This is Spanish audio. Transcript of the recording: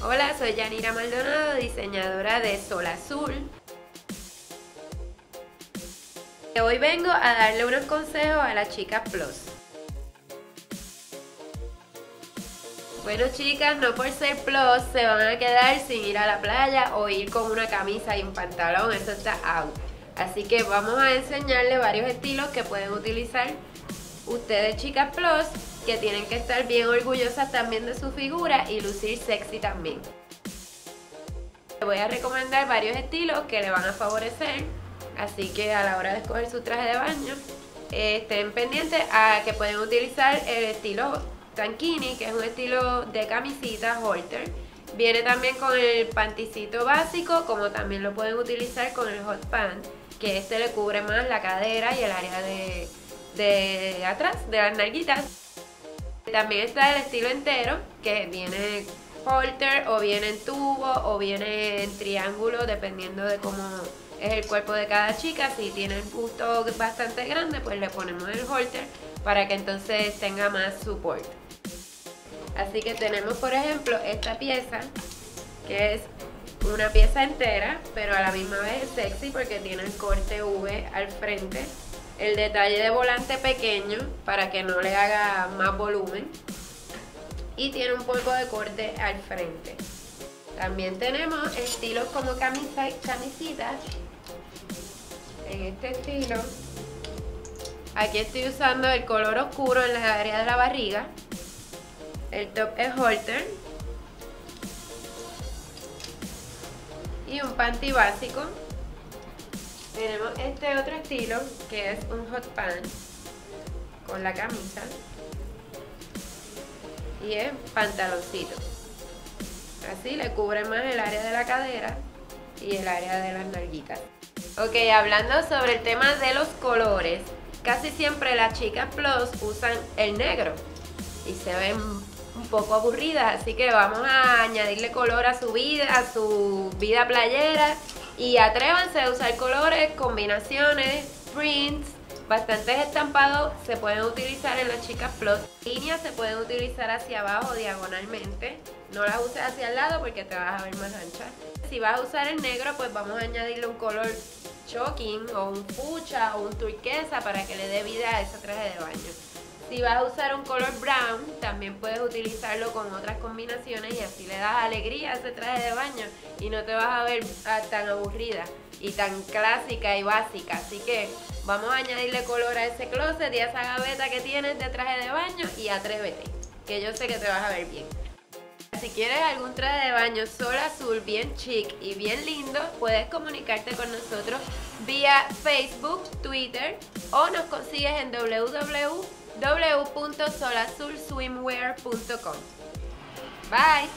Hola, soy Yanira Maldonado, diseñadora de Sol Azul. Hoy vengo a darle unos consejos a las chicas Plus. Bueno chicas, no por ser plus se van a quedar sin ir a la playa o ir con una camisa y un pantalón, eso está out. Así que vamos a enseñarle varios estilos que pueden utilizar ustedes chicas plus que tienen que estar bien orgullosas también de su figura y lucir sexy también. Les voy a recomendar varios estilos que le van a favorecer, así que a la hora de escoger su traje de baño, estén pendientes a que pueden utilizar el estilo tankini, que es un estilo de camisita holter. Viene también con el panticito básico, como también lo pueden utilizar con el hot pant, que este le cubre más la cadera y el área de, de atrás, de las nalguitas. También está el estilo entero, que viene holter o viene en tubo o viene en triángulo, dependiendo de cómo es el cuerpo de cada chica. Si tiene el busto bastante grande, pues le ponemos el holter para que entonces tenga más support. Así que tenemos, por ejemplo, esta pieza, que es una pieza entera, pero a la misma vez sexy porque tiene el corte V al frente el detalle de volante pequeño para que no le haga más volumen y tiene un poco de corte al frente. También tenemos estilos como camisa, camisitas en este estilo. Aquí estoy usando el color oscuro en la área de la barriga. El top es holter. Y un panty básico tenemos este otro estilo que es un hot pants con la camisa y es pantaloncito. Así le cubre más el área de la cadera y el área de las nalguitas. Ok, hablando sobre el tema de los colores, casi siempre las chicas plus usan el negro y se ven un poco aburridas, así que vamos a añadirle color a su vida, a su vida playera y atrévanse a usar colores, combinaciones, prints, bastantes estampados se pueden utilizar en las chicas plus. Líneas se pueden utilizar hacia abajo diagonalmente. No las uses hacia el lado porque te vas a ver más ancha. Si vas a usar el negro, pues vamos a añadirle un color shocking o un fucha o un turquesa para que le dé vida a ese traje de baño. Si vas a usar un color brown, también puedes utilizarlo con otras combinaciones y así le das alegría a ese traje de baño y no te vas a ver ah, tan aburrida y tan clásica y básica. Así que vamos a añadirle color a ese closet y a esa gaveta que tienes de traje de baño y atrévete, que yo sé que te vas a ver bien. Si quieres algún traje de baño sol azul bien chic y bien lindo, puedes comunicarte con nosotros vía Facebook, Twitter o nos consigues en www www.solazulswimwear.com. Bye.